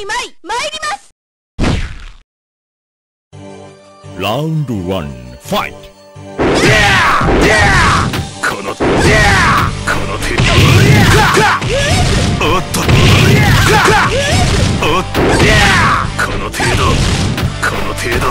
いまい参ります。ラウンドワンファイト。このこの手おっとおっとこの程度この程度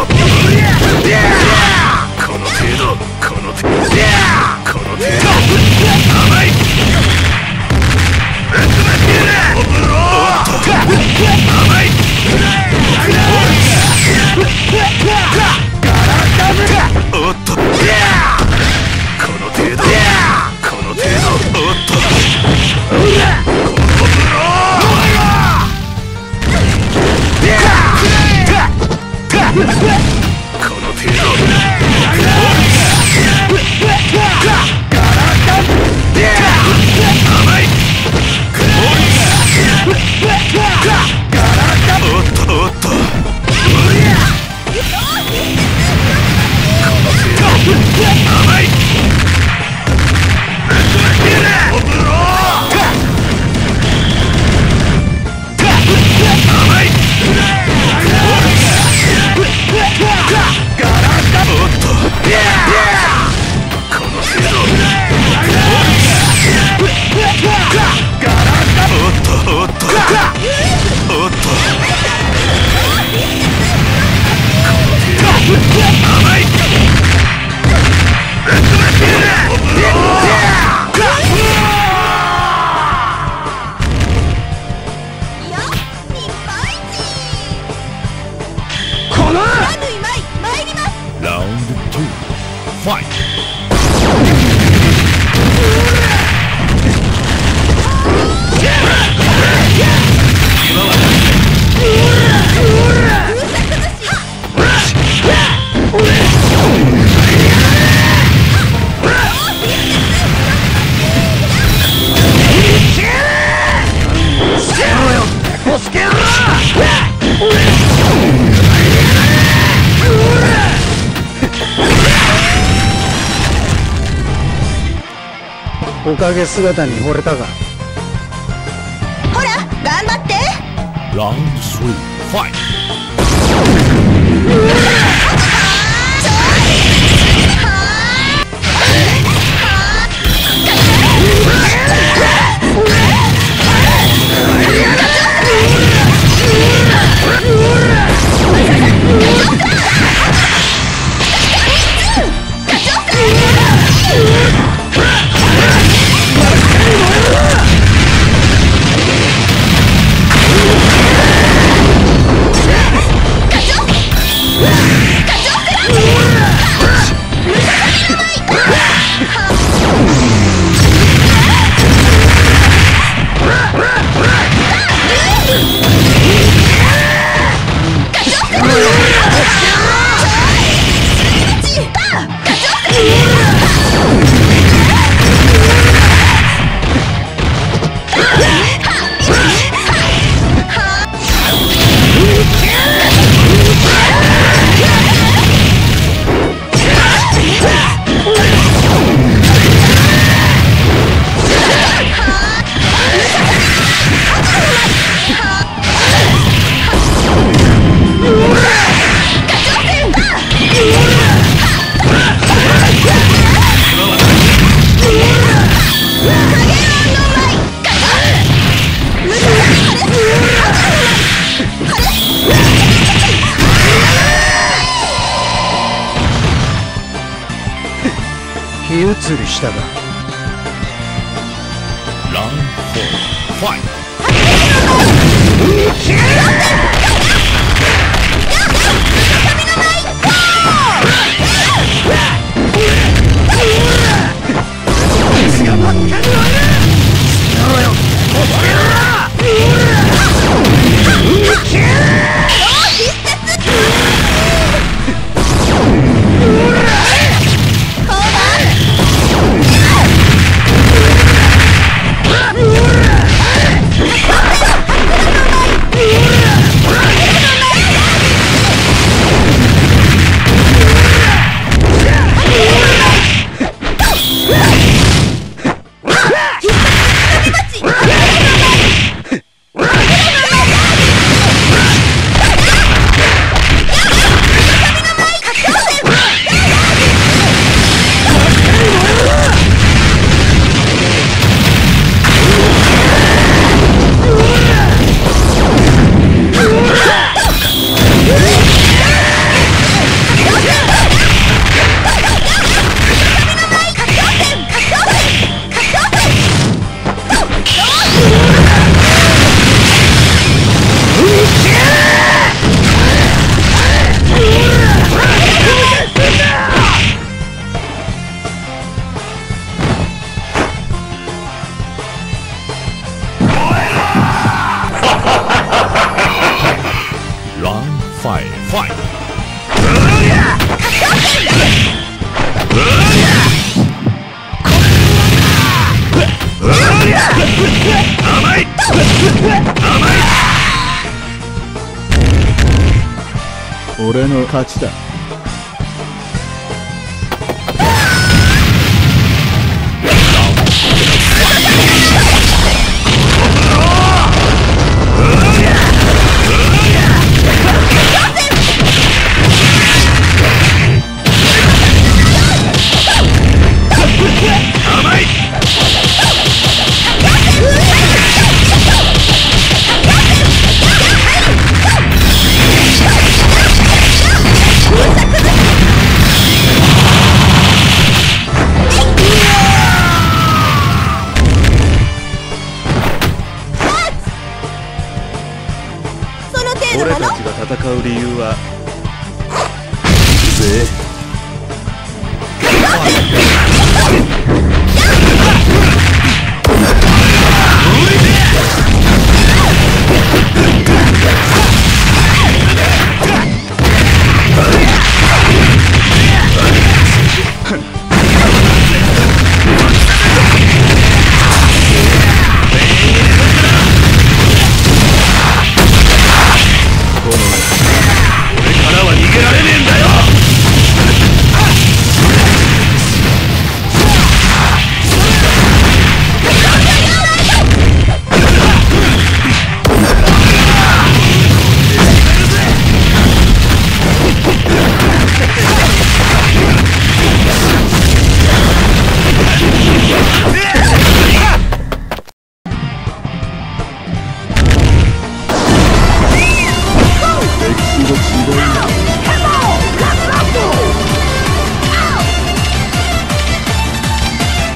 おかげ姿に惚れたかほら頑張って。ラウンド3ファイトりしたがラウンド4ファイトファイル俺の勝ちだ。戦う理由は？行くぜ。